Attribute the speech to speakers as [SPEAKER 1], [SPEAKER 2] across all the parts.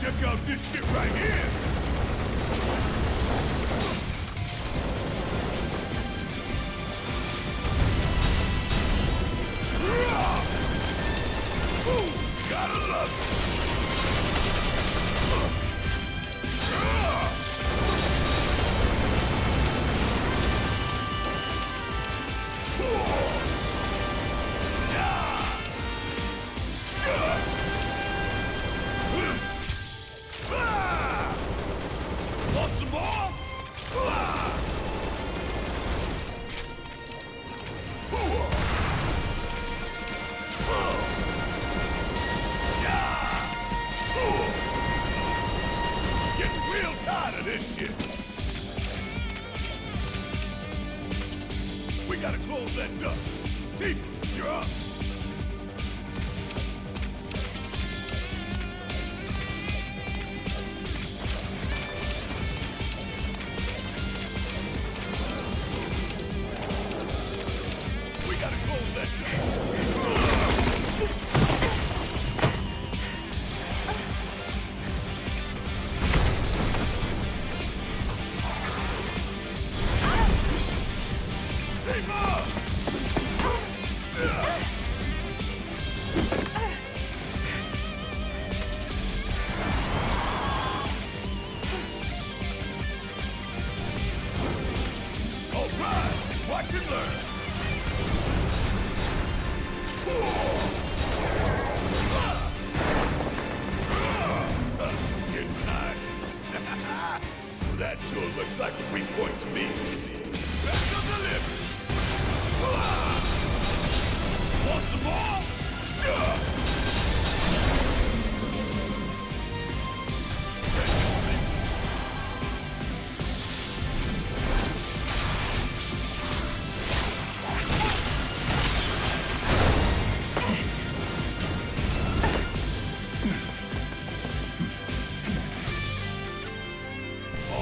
[SPEAKER 1] Check out this shit right here! Gotta love it! Of this shit. We gotta close that duct. Tifa, you're up. Tifa!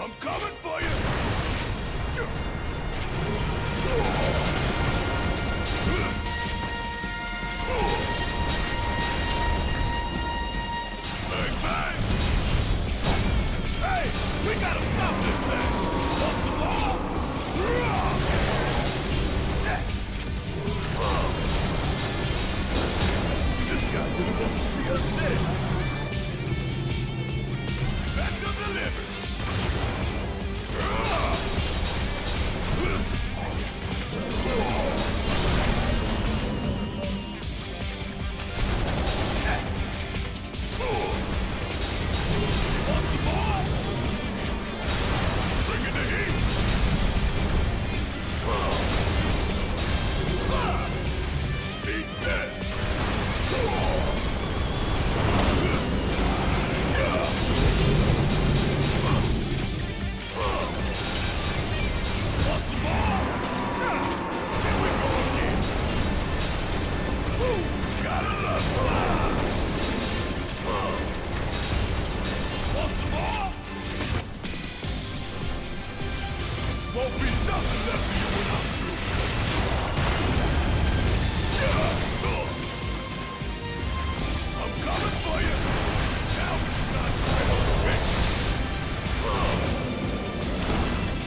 [SPEAKER 1] I'm coming for you! Bang, bang! Hey! We gotta stop this thing! Off the wall!